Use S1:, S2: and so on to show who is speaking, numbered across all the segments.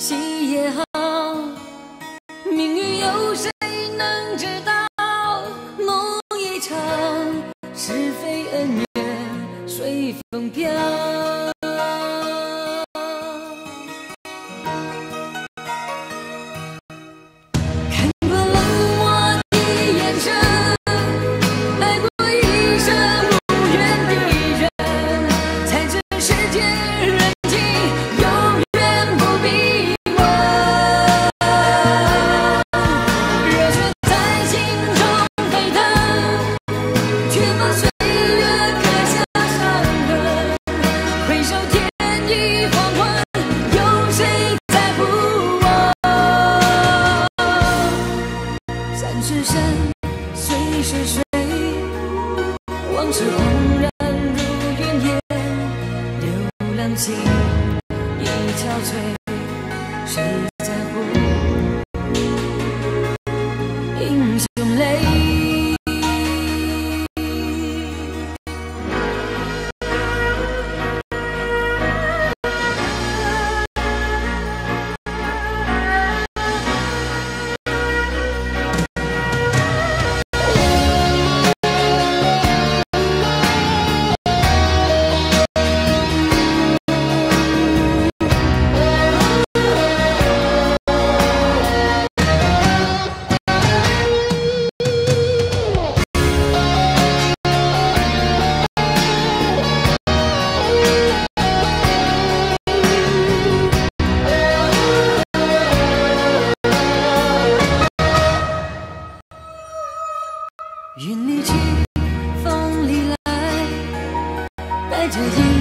S1: 戏也好，命运有谁能知道？梦一场，是非恩怨随风飘。云里去，风里来，带着。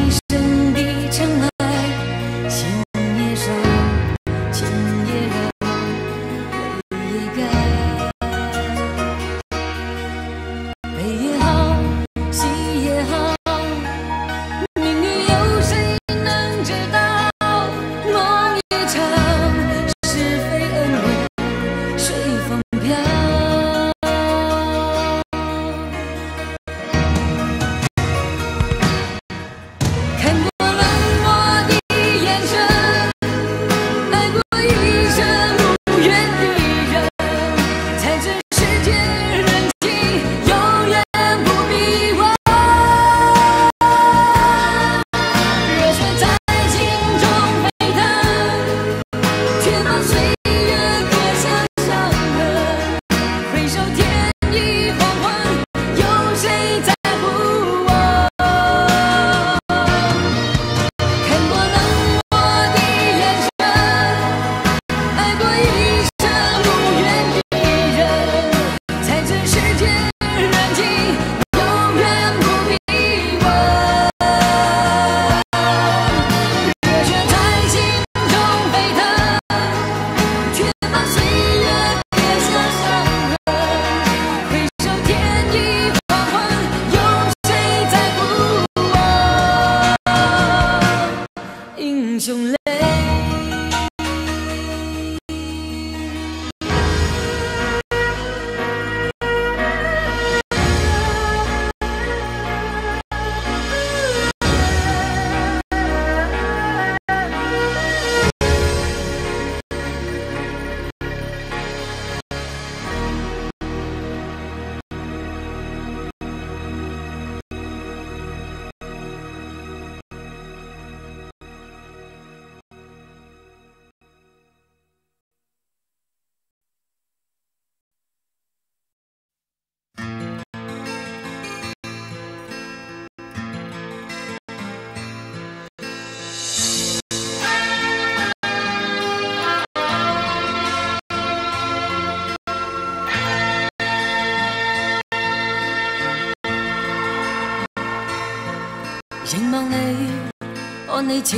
S1: 似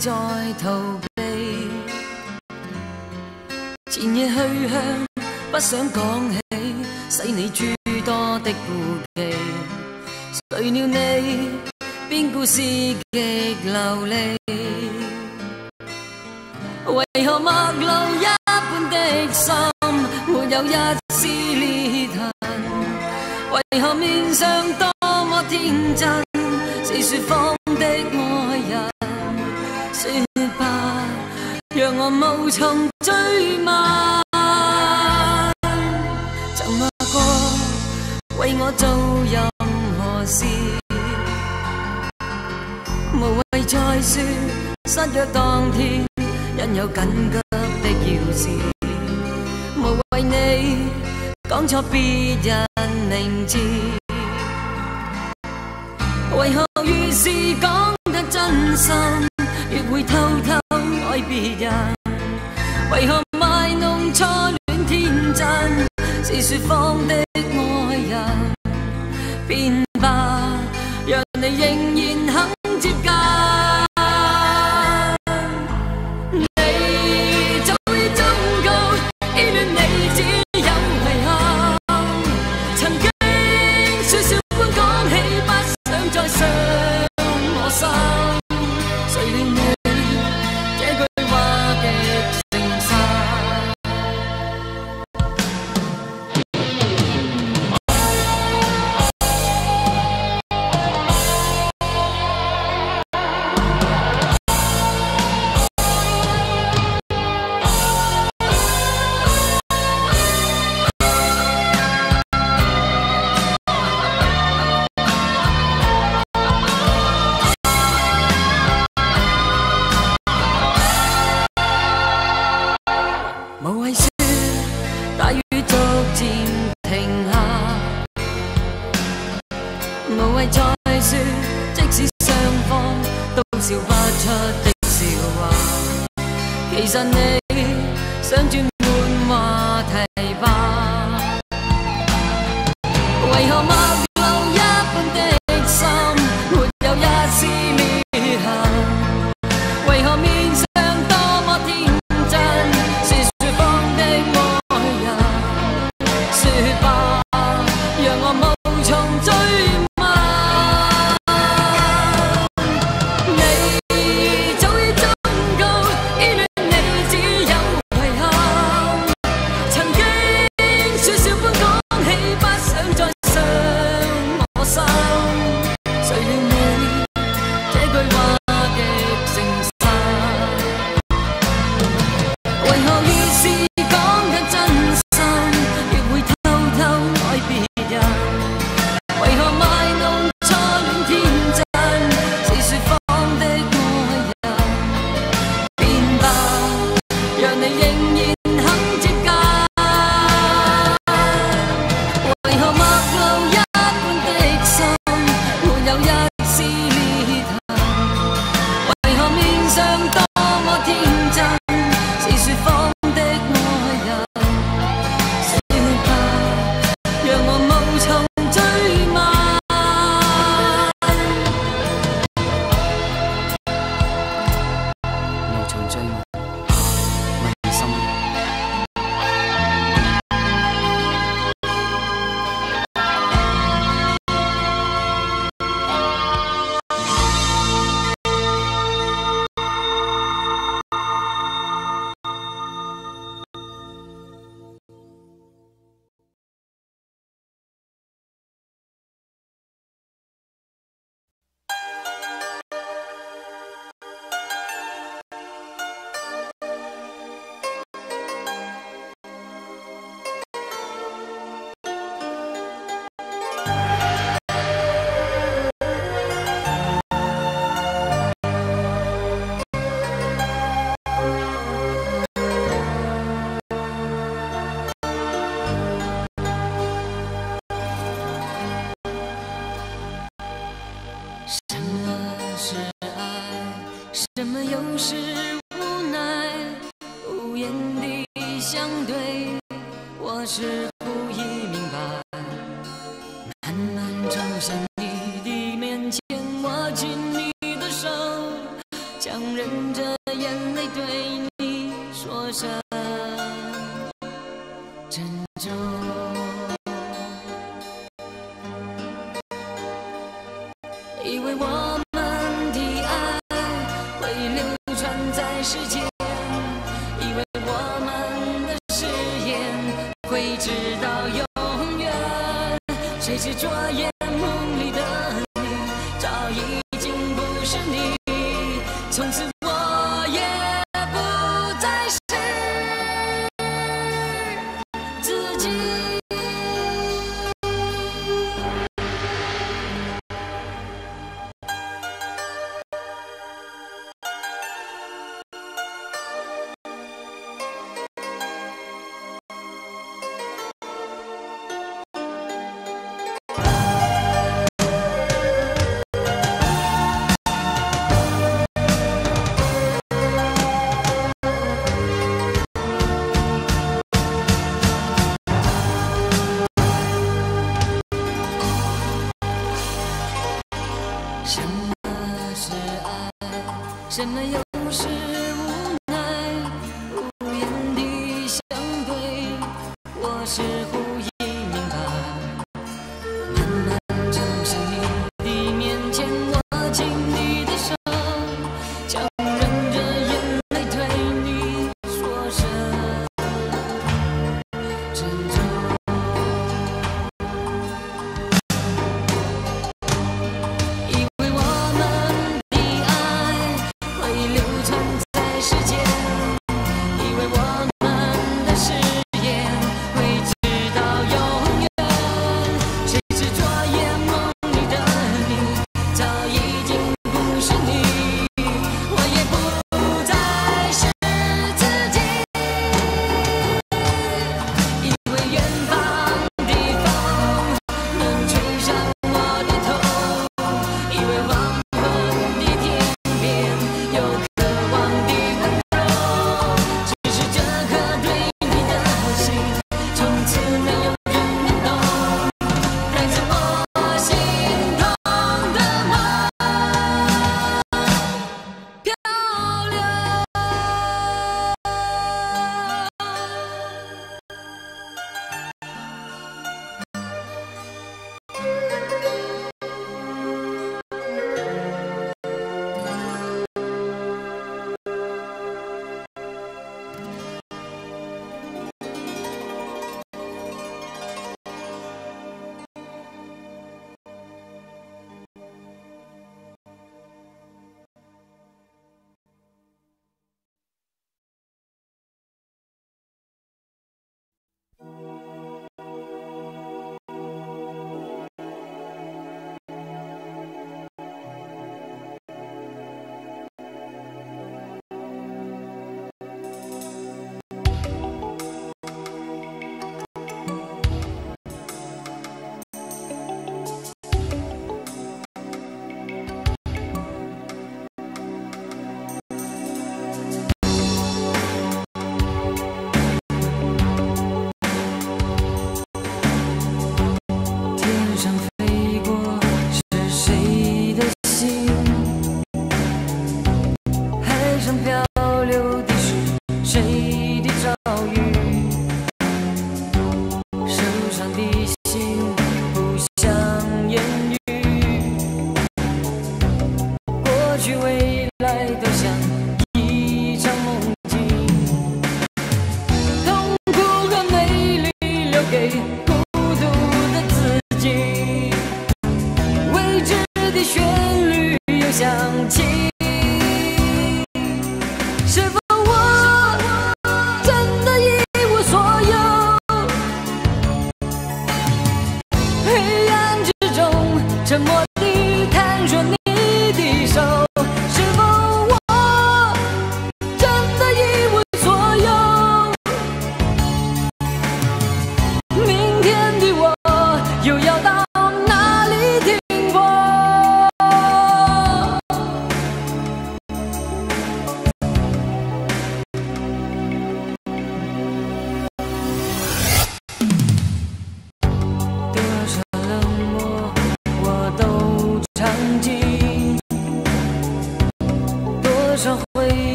S1: 在逃避，前夜去向不想講起，使你諸多的顧忌。誰料你變故事極流利，為何陌路一般的心沒有一絲裂痕？為何面上多麼天真，是説謊？何無從追問？曾話過為我做任何事，無謂再説失約當天，因有緊急的要事，無謂你講錯別人名字，為何遇事講得真心，越會偷偷愛別人？为何卖弄初恋天真？是说谎的爱人变。怎么又是无奈？无言的相对，我似乎。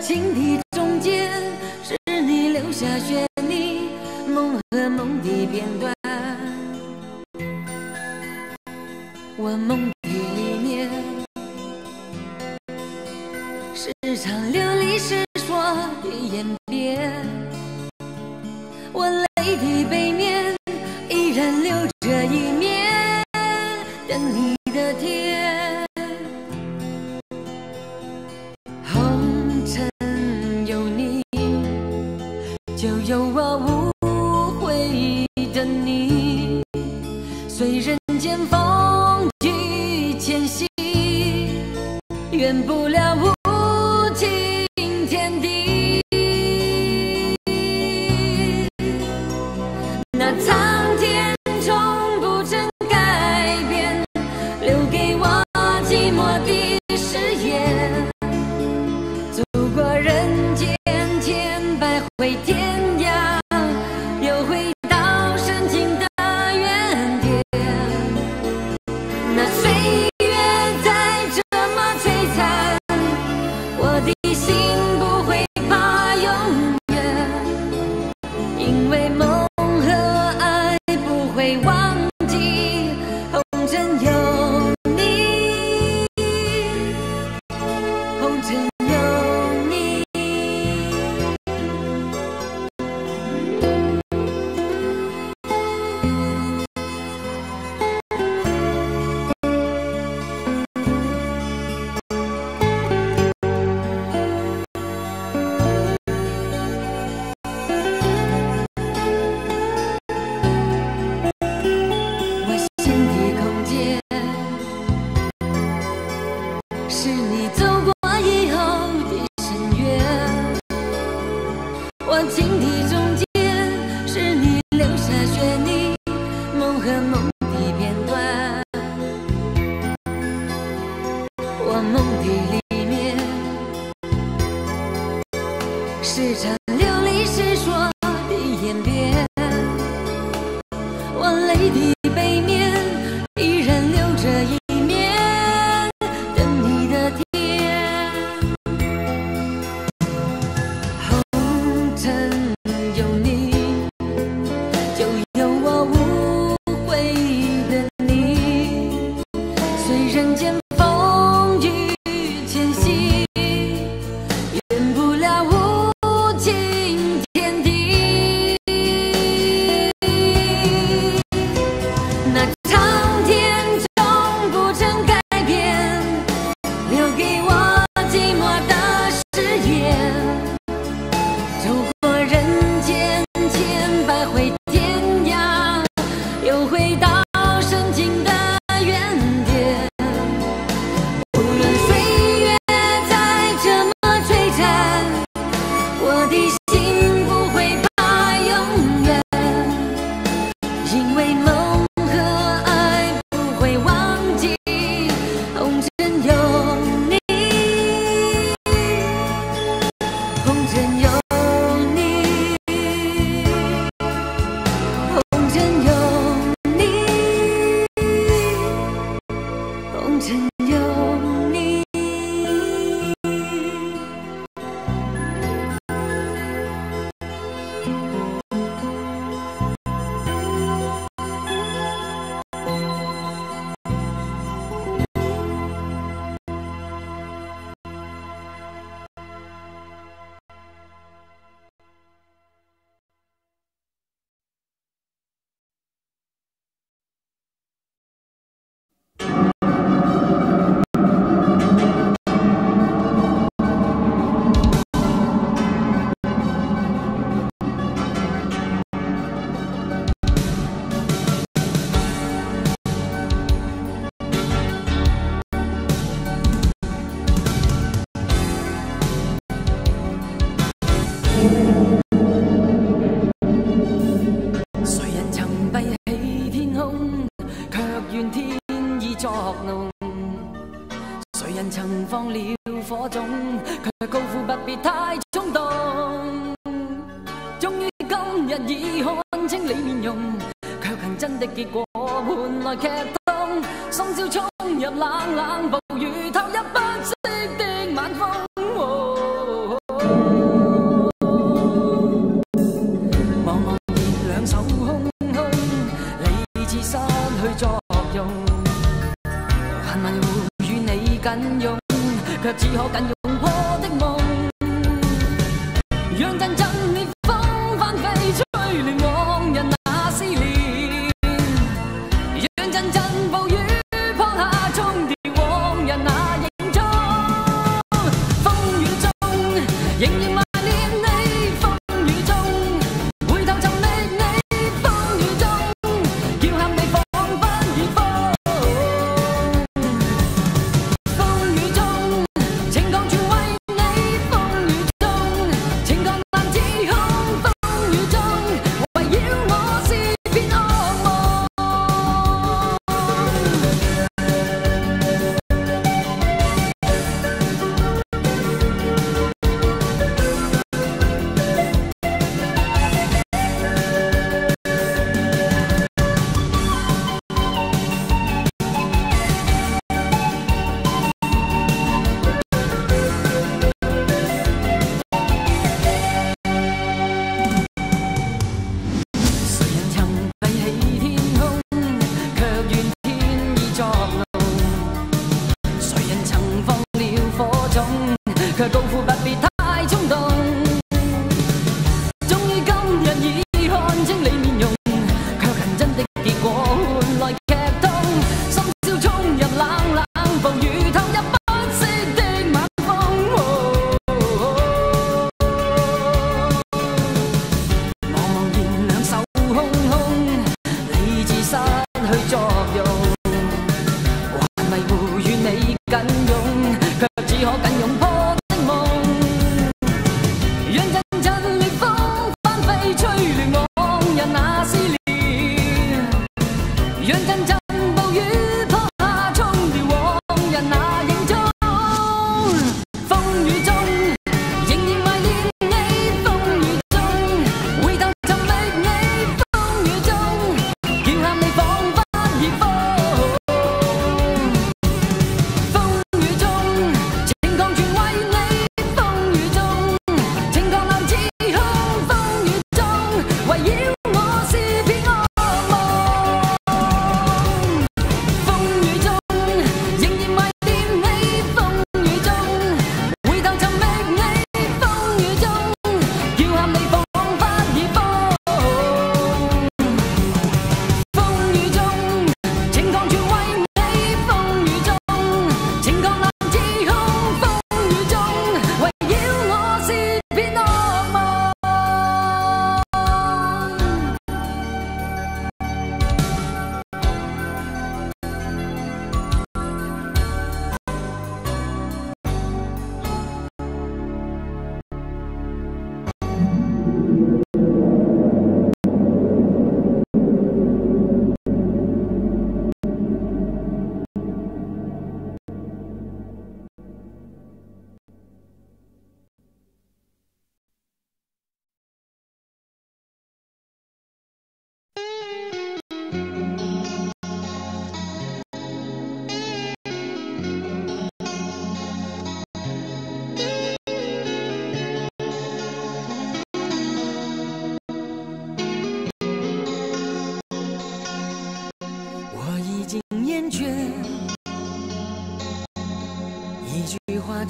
S1: 心底。谁人曾闭起天空，却怨天意作弄？谁人曾放了火种，却高呼不必太冲动？终于今日已看清你面容，却恨真的结果换来剧痛。心潮冲入冷冷。却只可拥。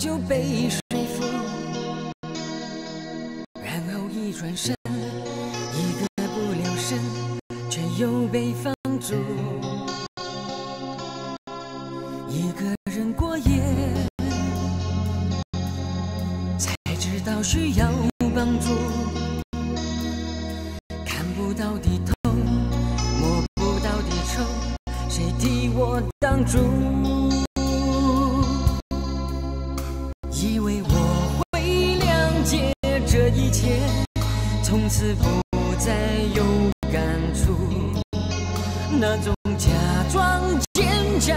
S1: 就被说服，然后一转身，一个不留神，却又被放逐。一个人过夜，才知道需要帮助。看不到的痛，摸不到的愁，谁替我挡住？是否不再有感触？那种假装坚强。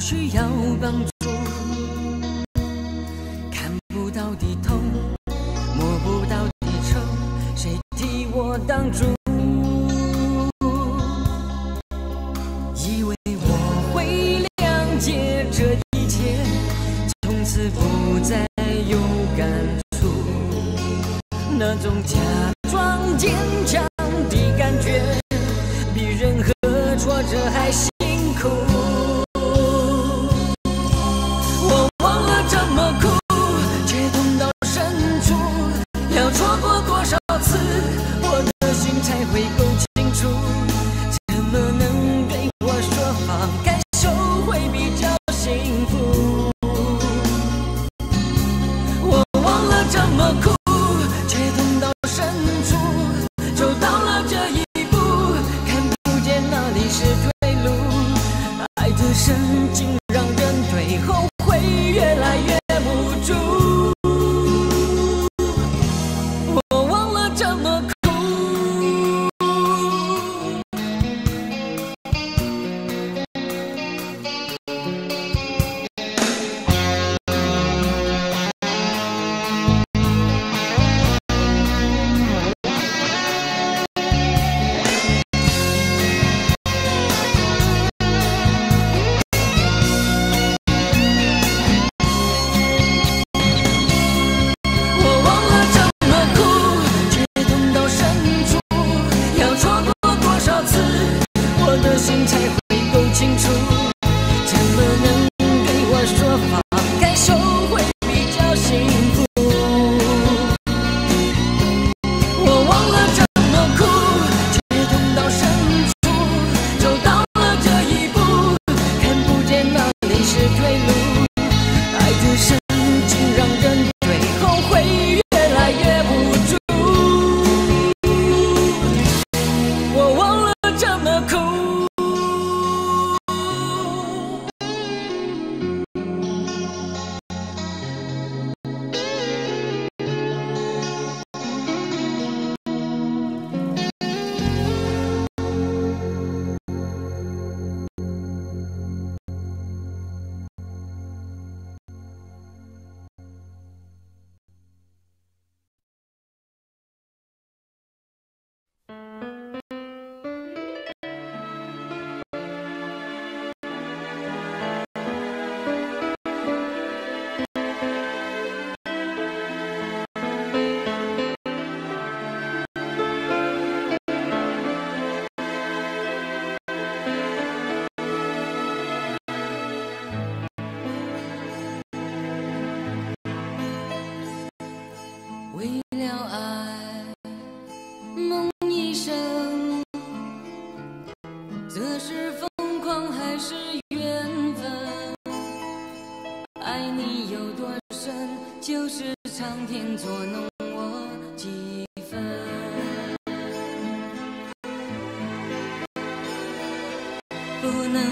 S1: 需要帮助，看不到的痛，摸不到的愁，谁替我挡住？以为我会谅解这一切，从此不再有感触，那种假装坚强。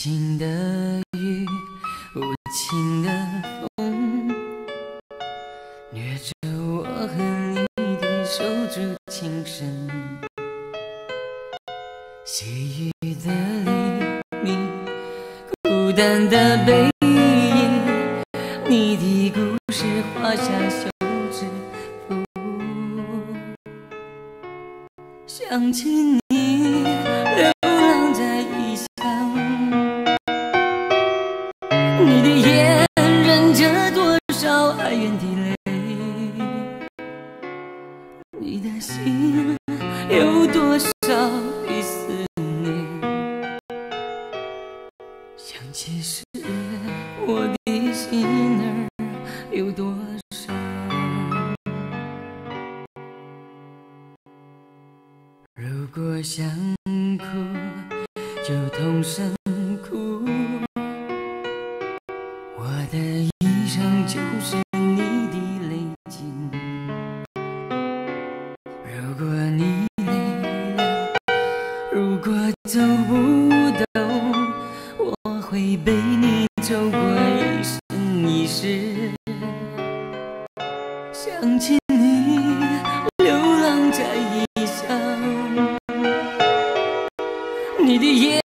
S1: 无情的雨，无情的风，掠着我和你的手足情深。细雨的黎明，孤单的背影，你的故事画上休止符。想起你。the year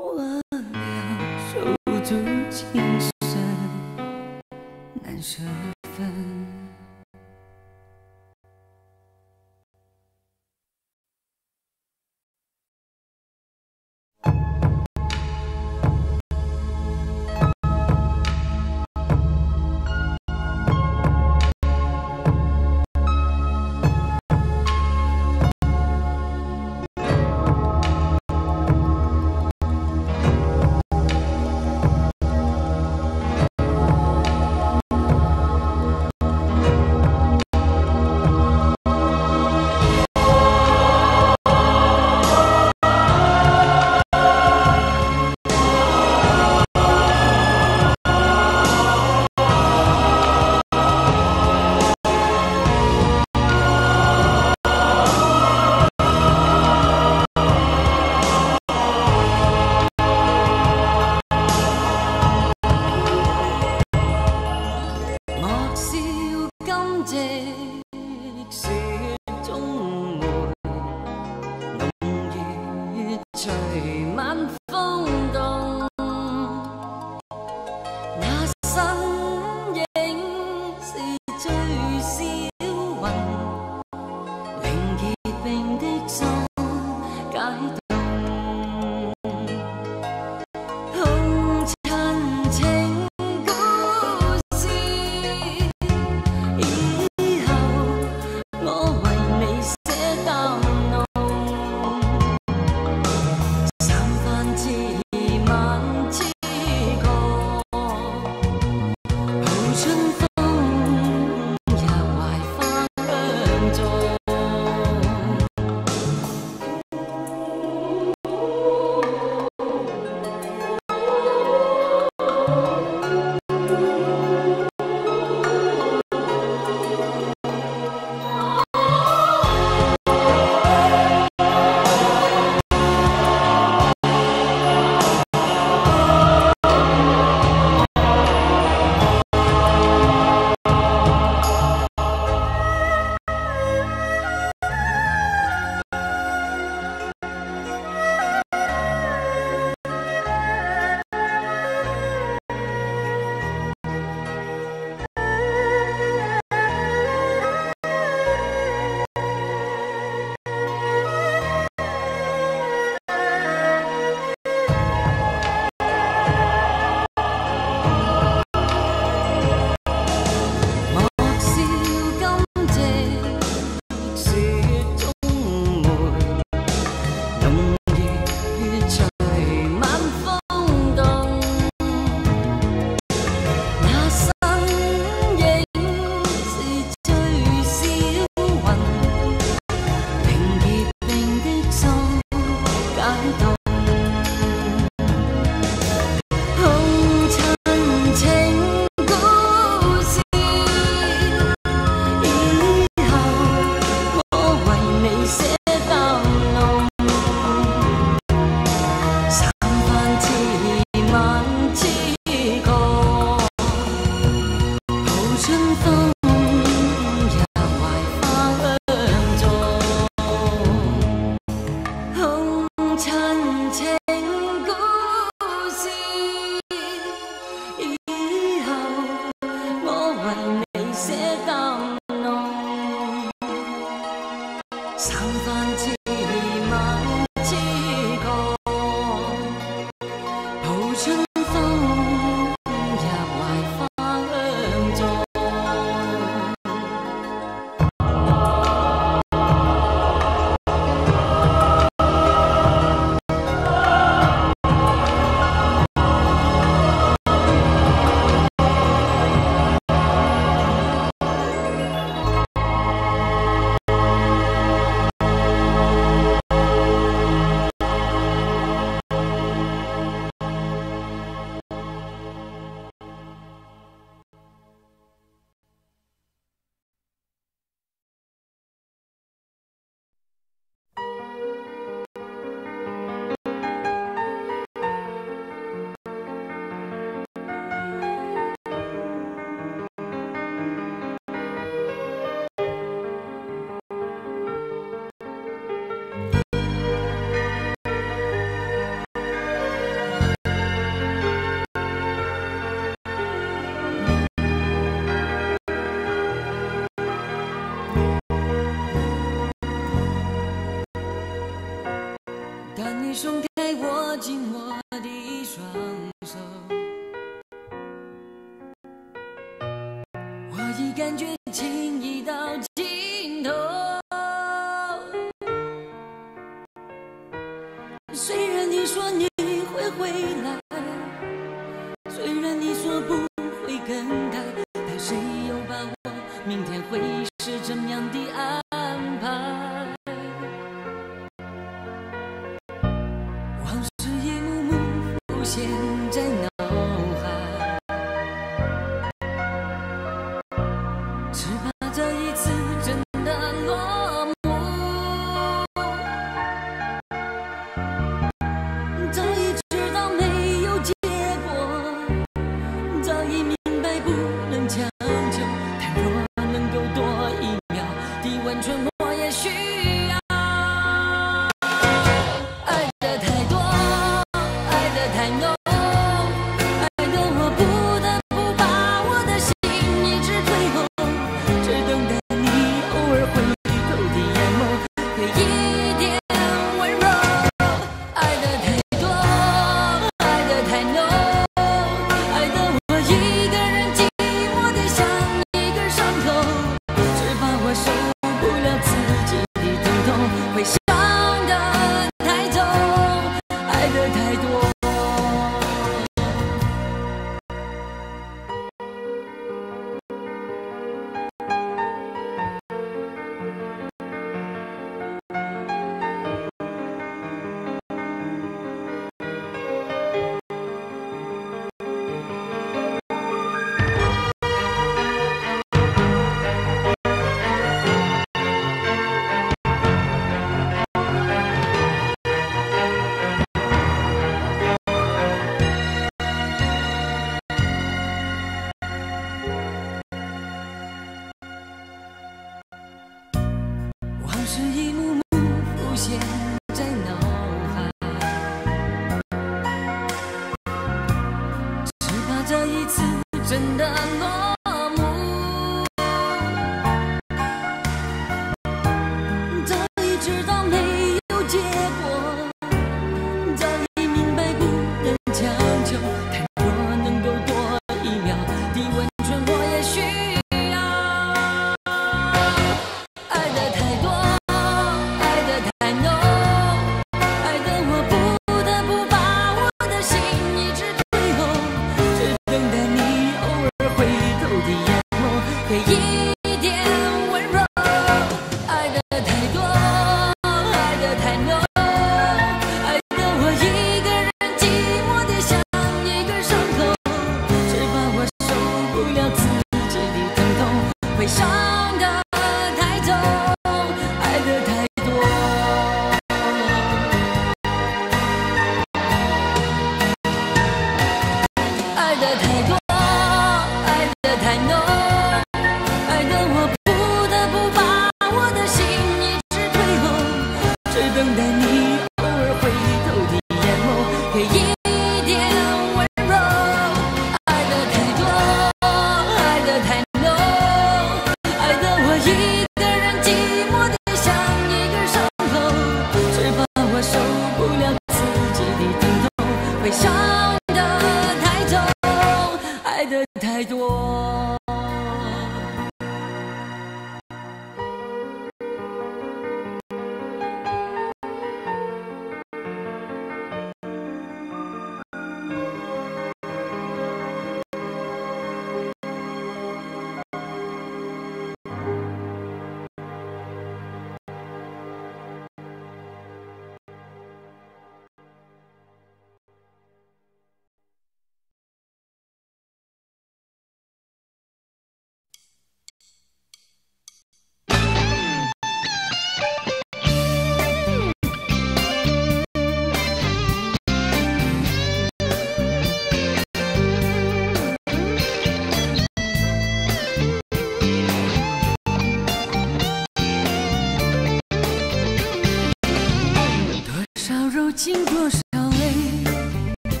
S1: 经多少泪，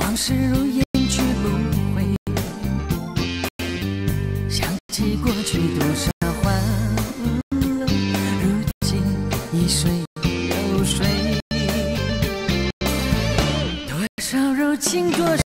S1: 往事如烟去不回。想起过去多少欢乐，如今已随流水。多少柔情，多。少。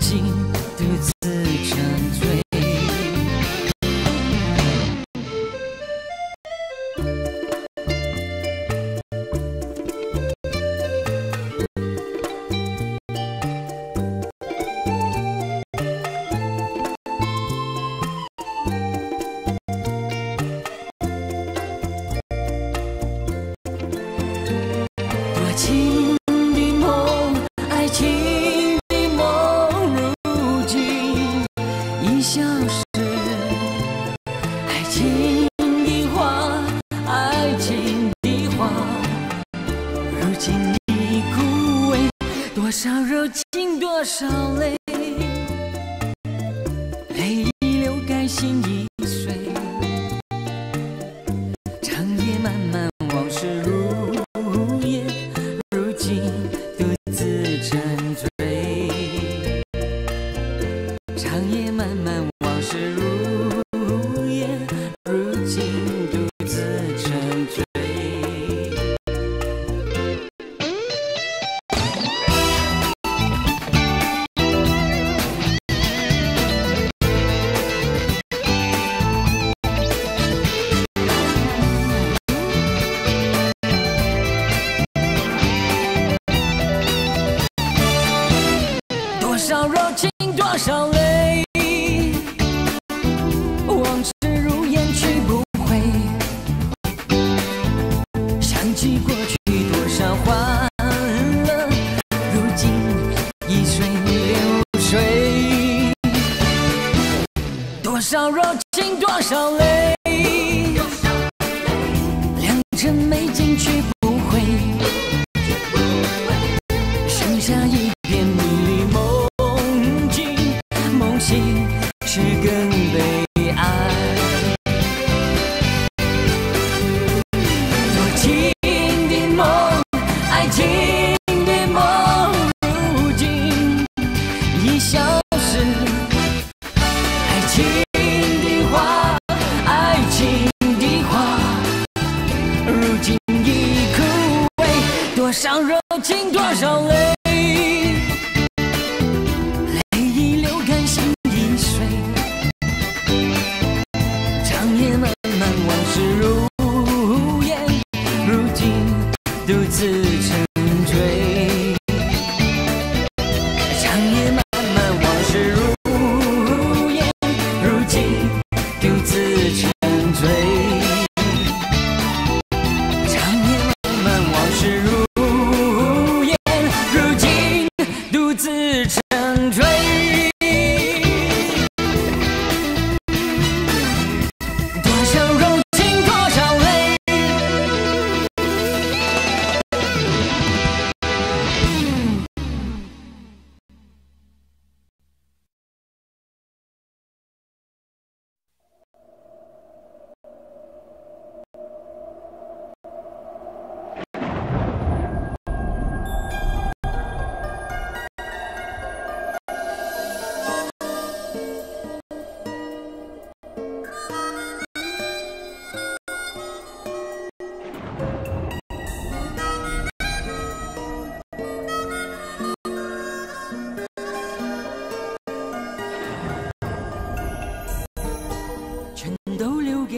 S1: jardim zal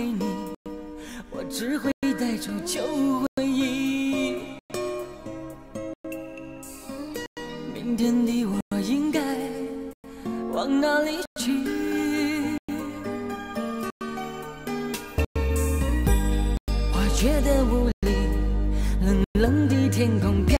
S1: 你，我只会带着旧回忆。明天的我应该往哪里去？我觉得无力，冷冷的天空。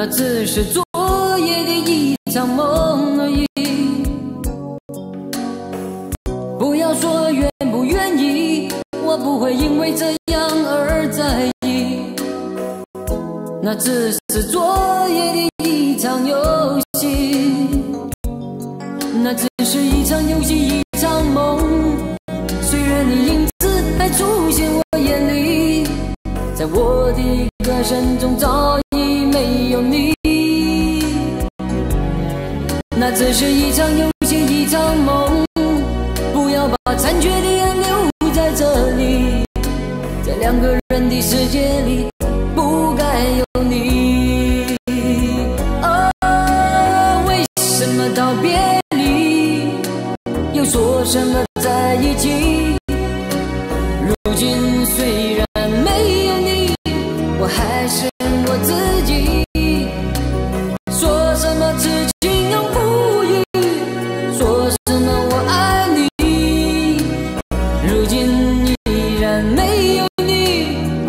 S1: 那只是昨夜的一场梦而已。不要说愿不愿意，我不会因为这样而在意。那只是昨夜的一场游戏。那只是一场游戏，一场梦。虽然你影子还出现我眼里，在我的歌声中。这是一场游戏，一场梦。不要把残缺的爱留在这里，在两个人的世界里。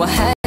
S1: what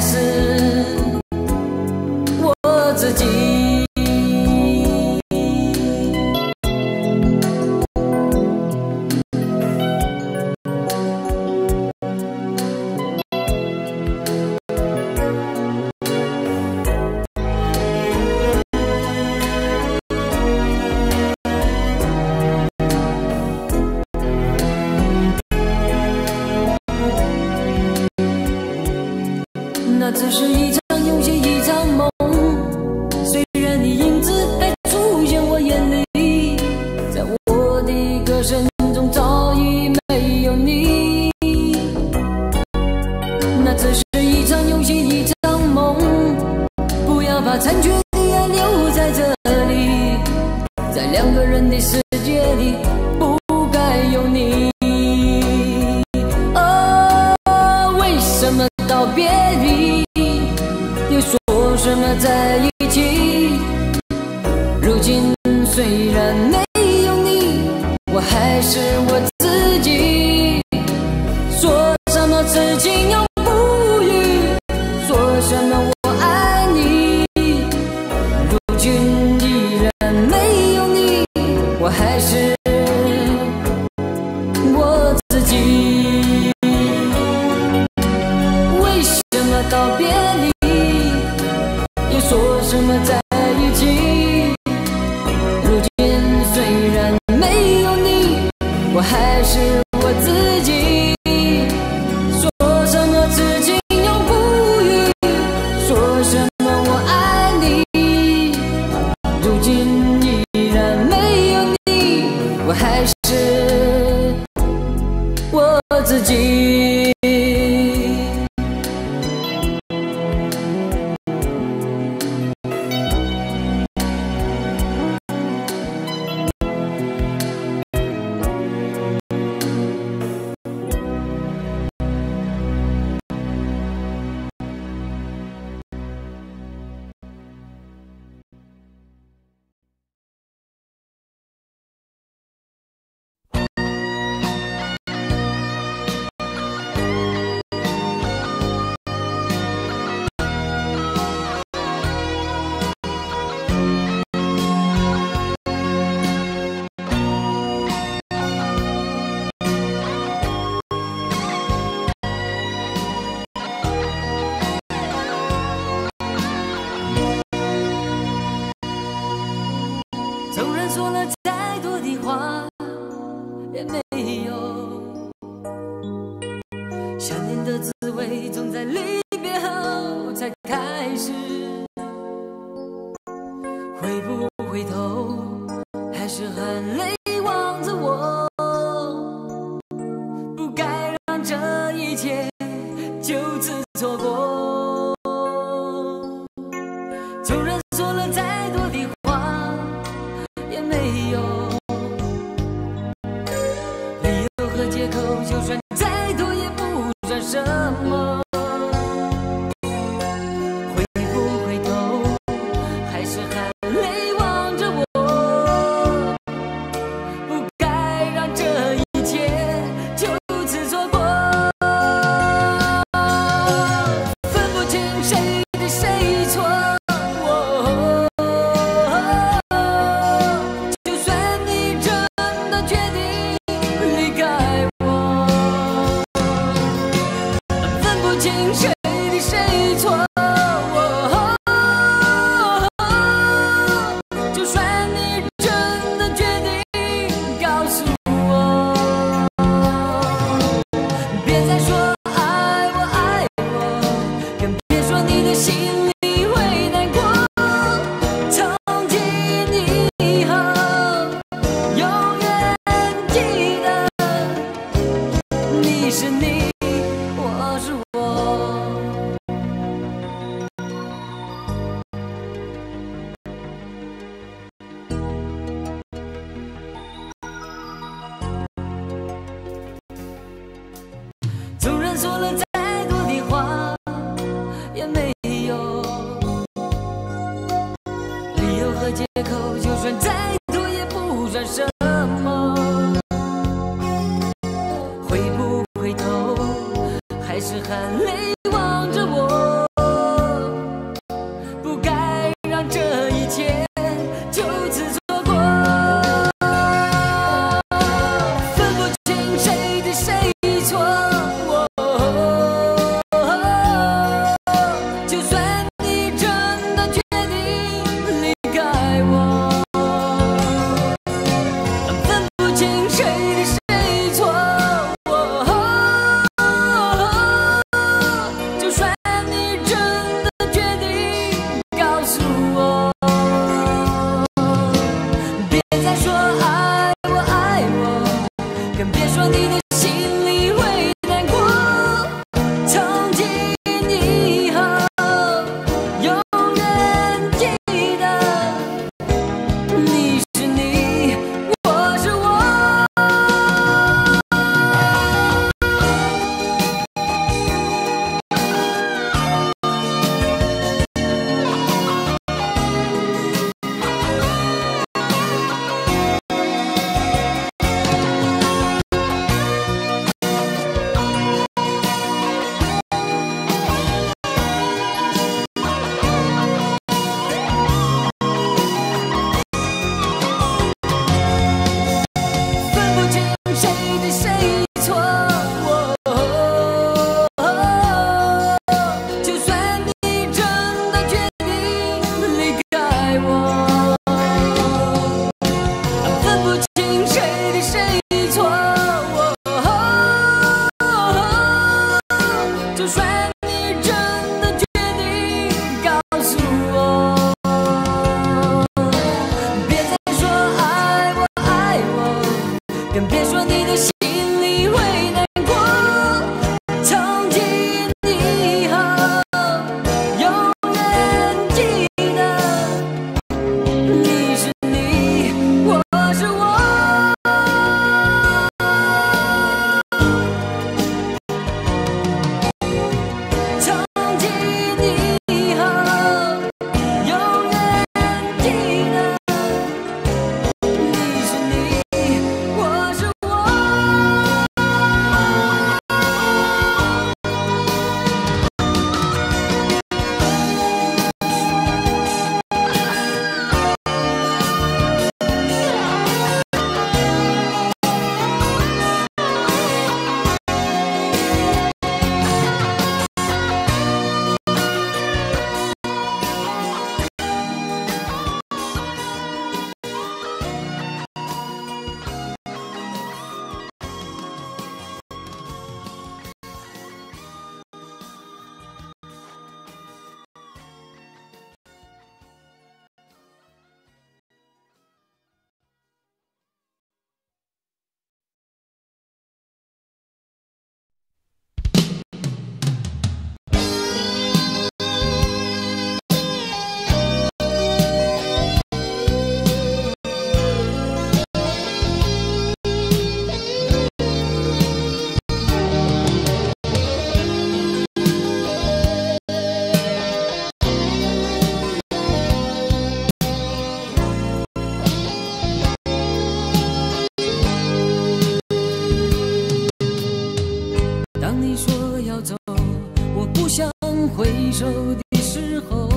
S1: 不想回首的时候，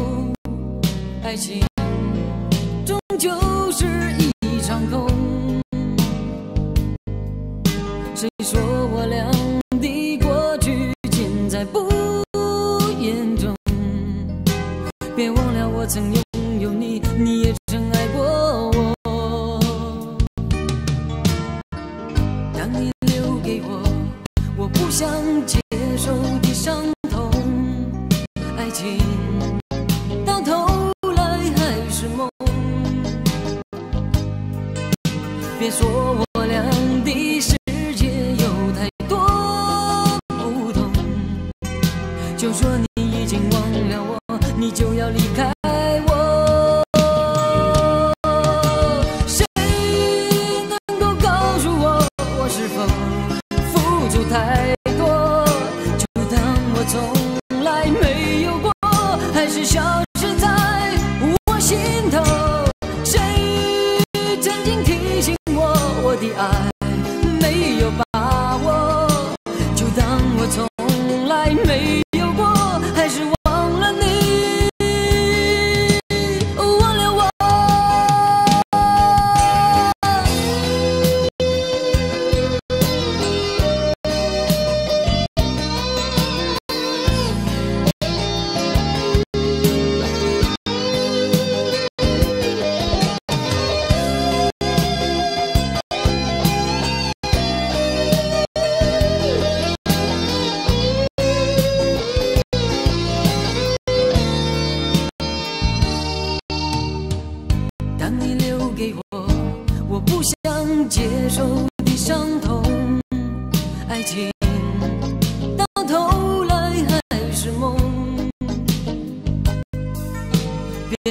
S1: 爱情终究是一场空。谁说我俩的过去尽在不言中？别忘了我曾有。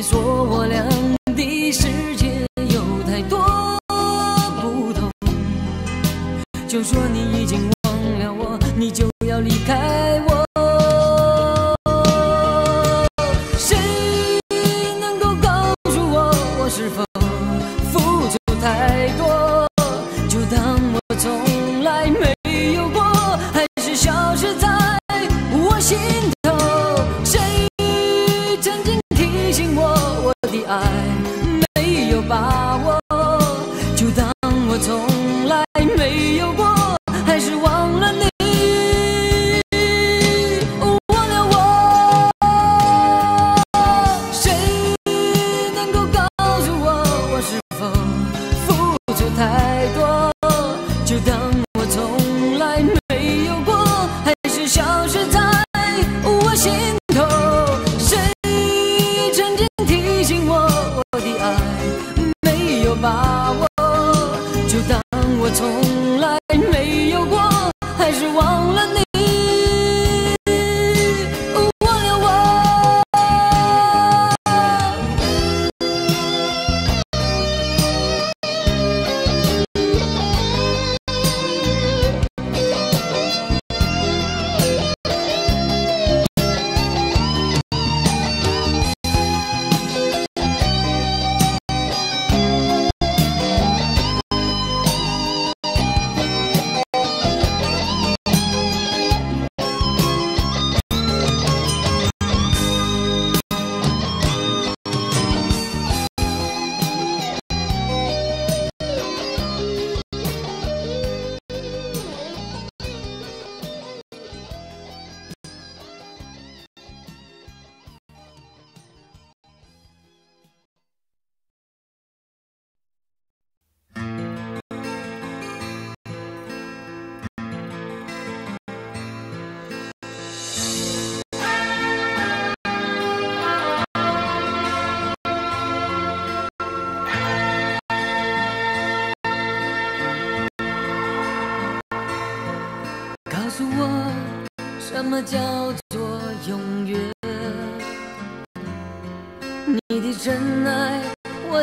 S1: 说我俩的世界有太多不同，就说你已经忘了我，你就要离开我。谁能够告诉我，我是否付出太多？就当我从。知道。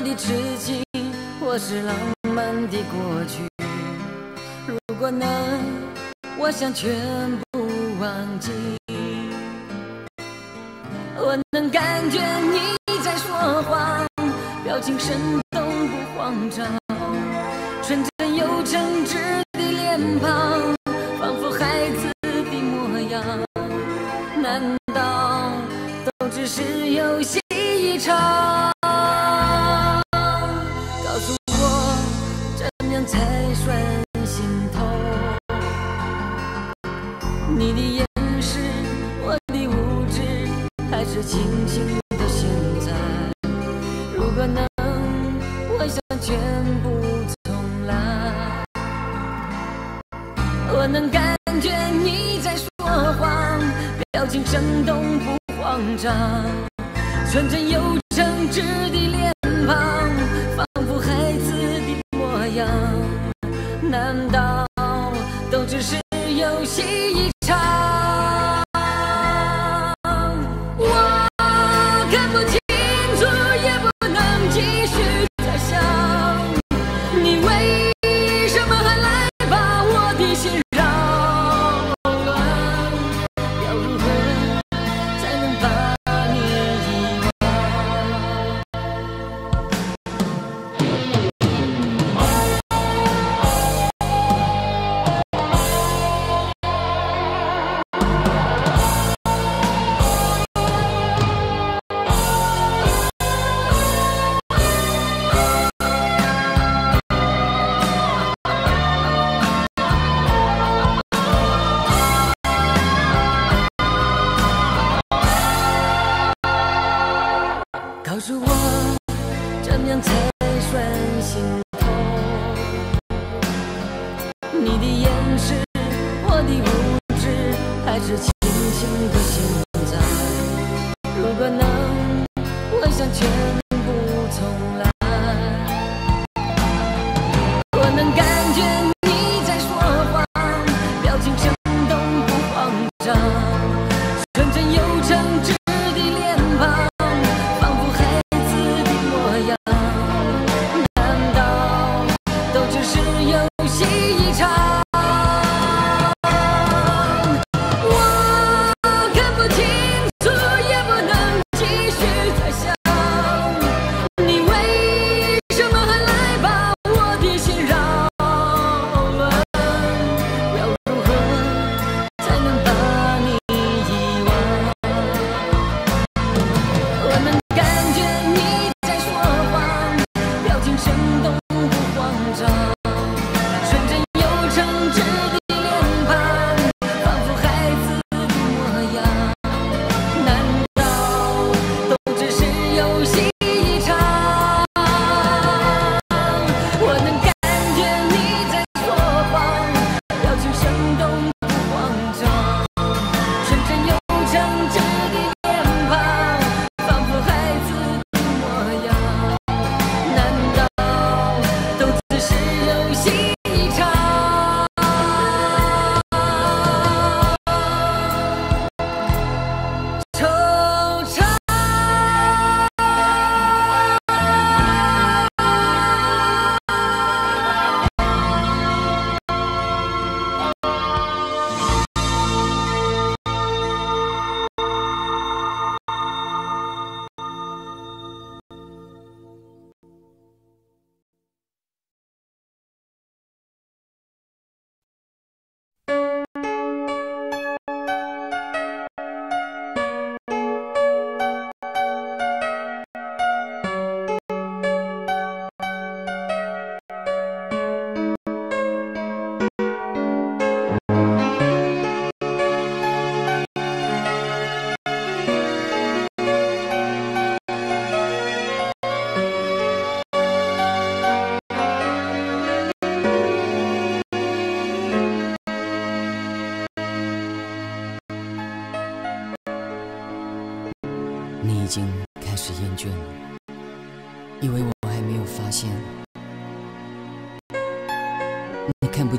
S1: 的知己，或是浪漫的过去，如果能，我想全部忘记。我能感觉你在说谎，表情生动不慌张，纯真又诚挚的脸庞，仿佛孩子的模样。难道都只是？清醒到现在，如果能，我想全部重来。我能感觉你在说谎，表情生动不慌张，纯真又诚挚的脸庞，仿佛孩子的模样。难道？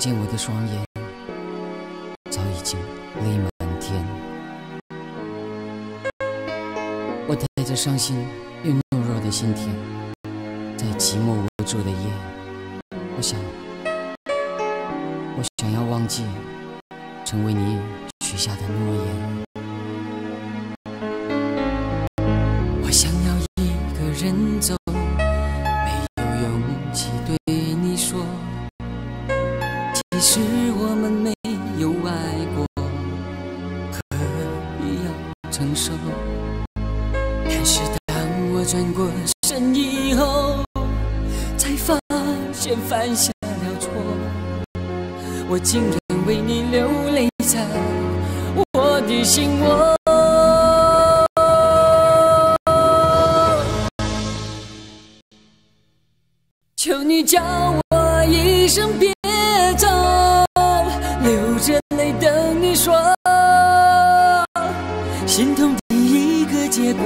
S2: 见我的双眼，早已经泪满天。我带着伤心又懦弱的心情，在寂寞无助的夜，我想，我想要忘记成为你许下的诺言。
S1: 我想要一个人走。手，但是当我转过身以后，才发现犯下了错，我竟然为你流泪，在我的心窝。求你叫我一声别走，流着泪等你说。心痛第一个结果，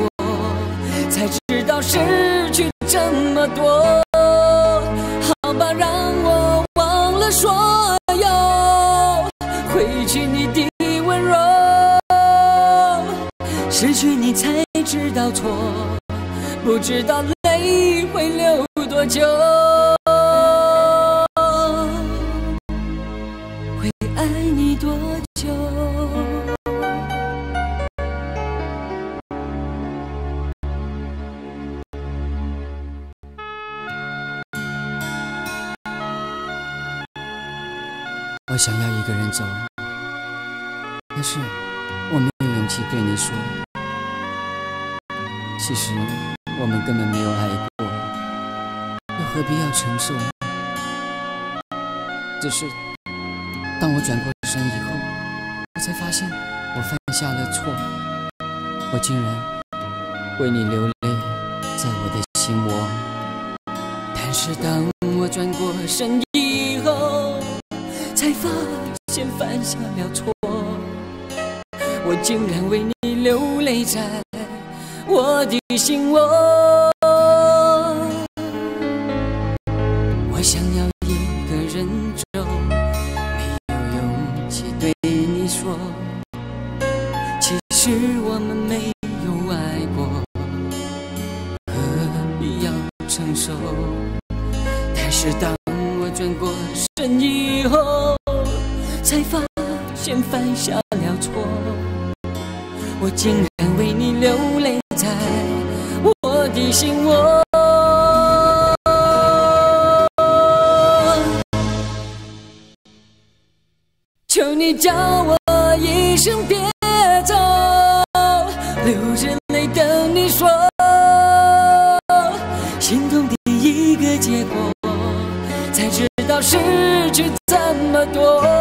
S1: 才知道失去这么多。好吧，让我忘了所有，回去你的温柔。失去你才知道错，不知道泪会流多久。
S2: 我想要一个人走，但是我没有勇气对你说。其实我们根本没有爱过，又何必要承受？只是当我转过身以后，我才发现我犯下了错，我竟然为你流泪，在我的
S1: 心窝。但是当我转过身。才发现犯下了错，我竟然为你流泪，在我的心窝。我想要一个人走，没有勇气对你说，其实我们没有爱过，何必要承受？但是当我转过身以后。下了错，我竟然为你流泪，在我的心窝。求你叫我一声别走，流着泪等你说，心痛的一个结果，才知道失去这么多。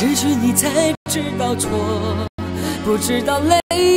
S1: 失去你，才知道错，不知道累。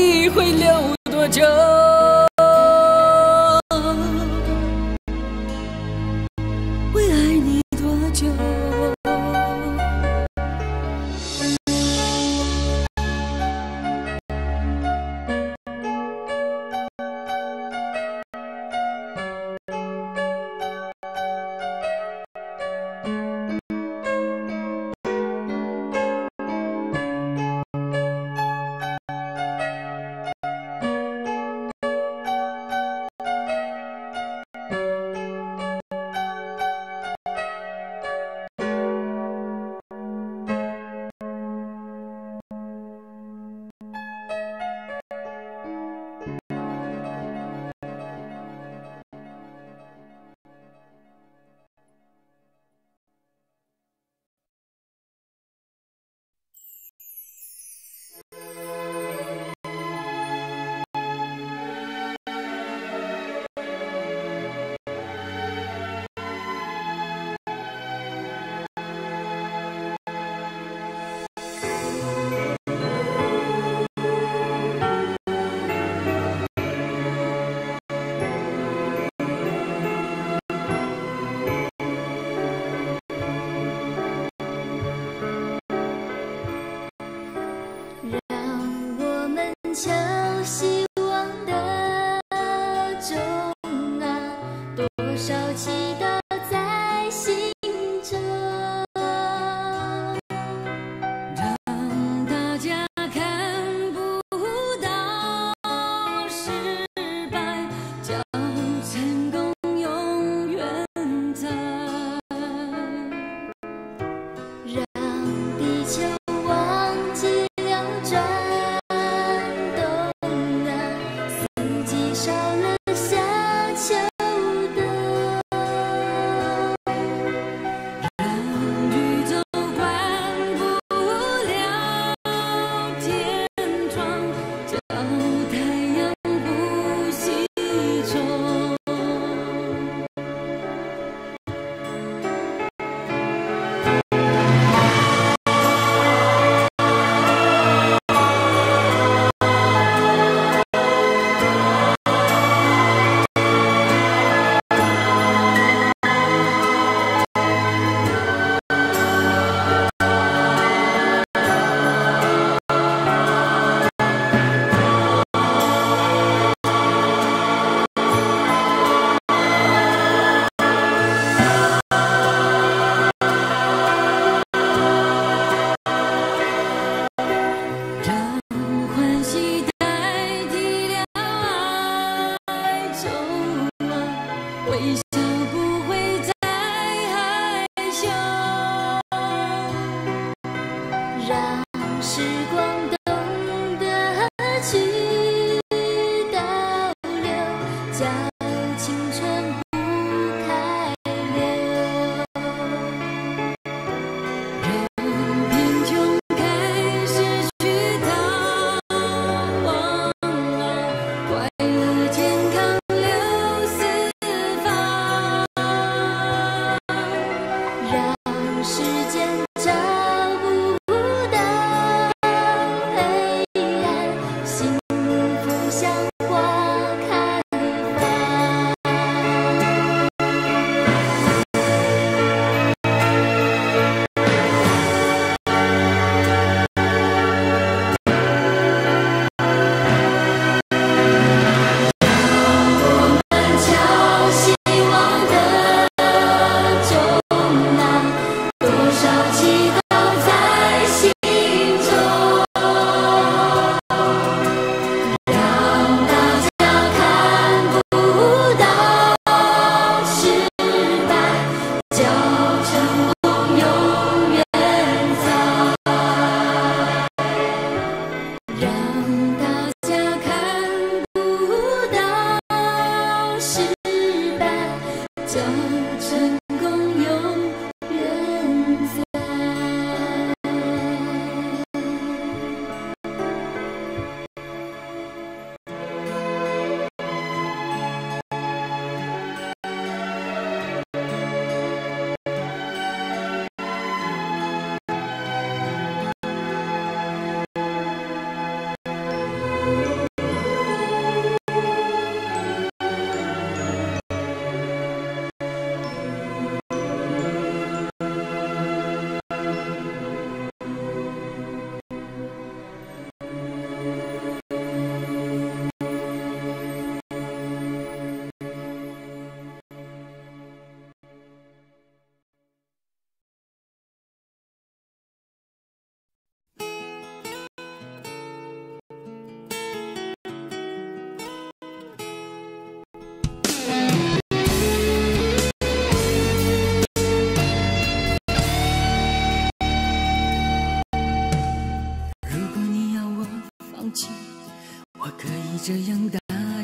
S1: 这样答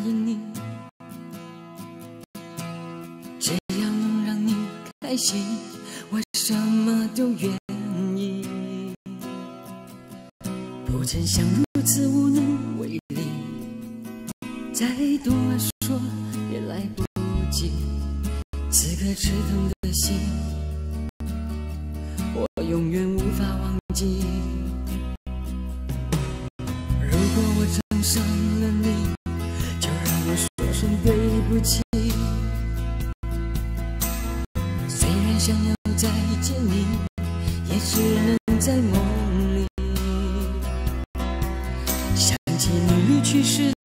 S1: 应你，只要能让你开心，我什么都愿意。不曾想如此无能为力，再多说也来不及。此刻刺痛的心，
S2: 我永远无
S1: 法忘记。如果我承伤。见你，也只能在梦里。想起你离去时。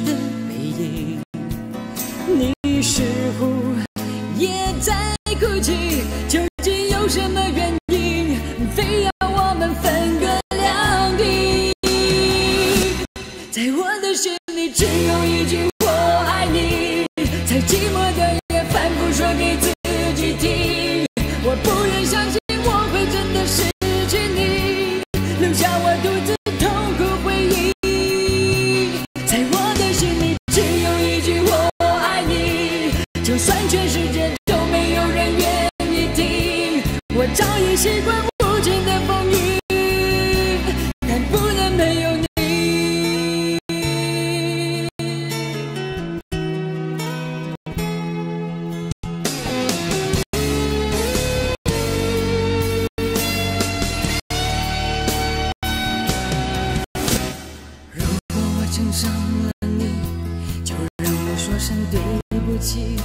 S1: 伤了你，就让我说声对不起。